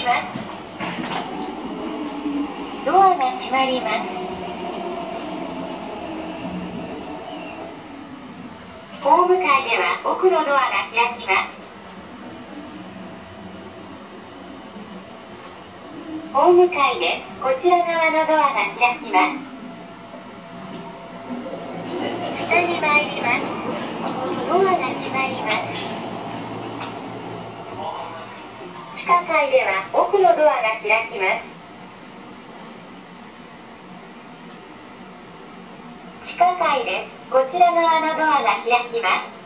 ります。ドアが閉まります。ホーム階では奥のドアが開きます。ホーム階でこちら側のドアが開きます下に参りますドアが閉まります地下階では奥のドアが開きます地下階ですこちら側のドアが開きます